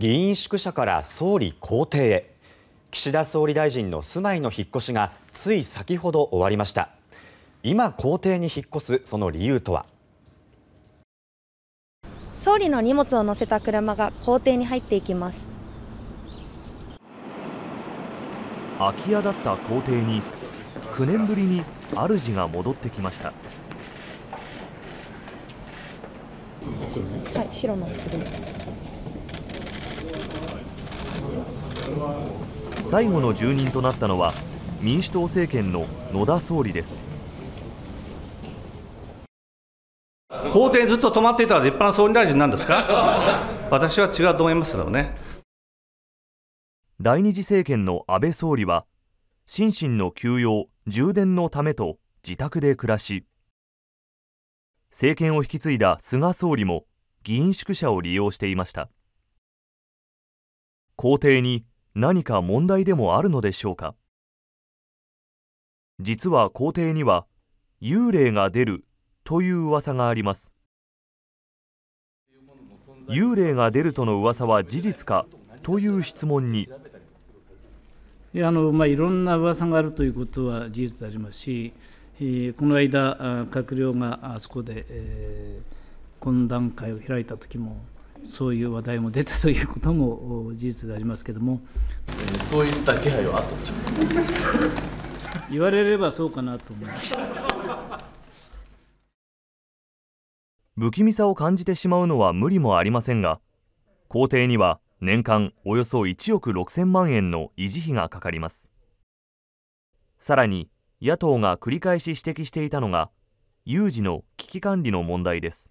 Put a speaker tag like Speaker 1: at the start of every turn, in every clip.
Speaker 1: 議員宿舎から総理公邸へ。岸田総理大臣の住まいの引っ越しがつい先ほど終わりました。今公邸に引っ越すその理由とは？
Speaker 2: 総理の荷物を載せた車が公邸に入っていきます。
Speaker 3: 空き家だった公邸に9年ぶりに主が戻ってきました。
Speaker 2: はい白の車
Speaker 3: 最後の住人となったのは民主党政権の野田総理です。
Speaker 4: 公邸にずっと泊まっていたら立派な総理大臣なんですか？私は違うと思いますけどね。
Speaker 3: 第二次政権の安倍総理は心身の休養充電のためと自宅で暮らし政権を引き継いだ菅総理も議員宿舎を利用していました。公邸に何か問題でもあるのでしょうか？実は公邸には幽霊が出るという噂があります。幽霊が出るとの噂は事実かという質問に。
Speaker 5: いやあのまあ、いろんな噂があるということは事実でありますし、この間、閣僚があそこで、えー、懇談会を開いた時も、そういう話題も出たということも事実でありますけれども、
Speaker 6: そういった気配はあったんでしょう？か
Speaker 5: 言われればそうかなと思いました。
Speaker 3: 不気味さを感じてしまうのは無理もありませんが公邸には年間およそ1億6000万円の維持費がかかります。さらに野党が繰り返し指摘していたのが有事の危機管理の問題です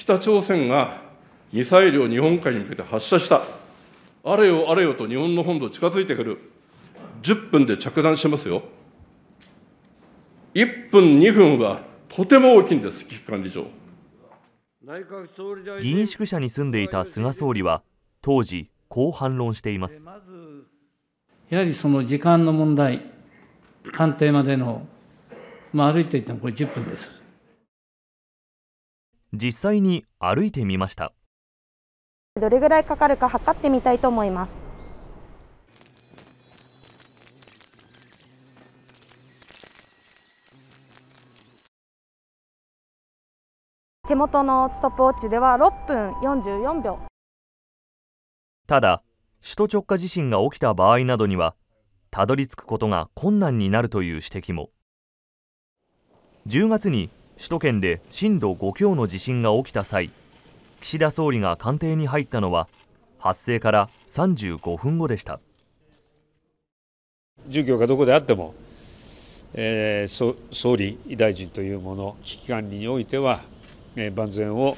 Speaker 7: 北朝鮮がミサイルを日本海に向けて発射した。あれよあれよと日本の本土近づいてくる。10分で着弾しますよ。1分2分はとても大きいんです危機管理上
Speaker 3: 議員宿舎に住んでいた菅総理は当時こう反論しています。
Speaker 5: やはりその時間の問題官邸までの、まあ、歩いていってもこれ10分です
Speaker 3: 実際に歩いてみました。
Speaker 2: どれぐらいかかるか測ってみたいと思います。手元のストップウォッチでは6分44秒。
Speaker 3: ただ首都直下地震が起きた場合などにはたどり着くことが困難になるという指摘も。10月に首都圏で震度5強の地震が起きた際岸田総理が官邸に入ったのは発生から35分後でした。
Speaker 8: 住居がどこであっても、えー、総理大臣というもの危機管理においては万全を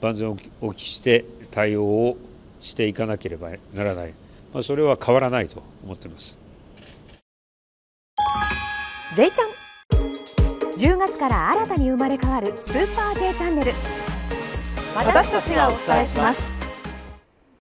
Speaker 8: 万全をお期して対応をしていかなければならない、まあ、それは変わらないと思っています。
Speaker 9: J ちゃん10月から新たに生まれ変わるスーパー J チャンネル。私たちがお伝えします。